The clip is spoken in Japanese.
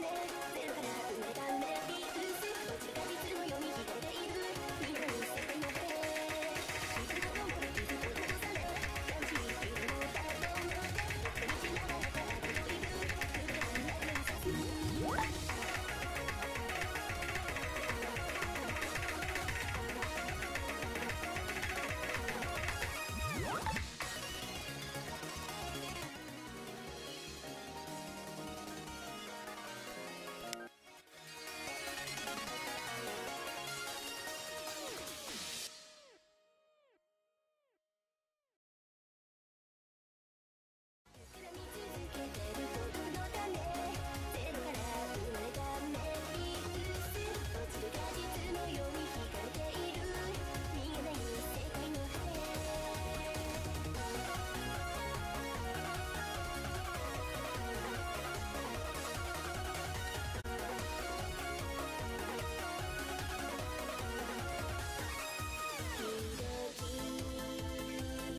ね。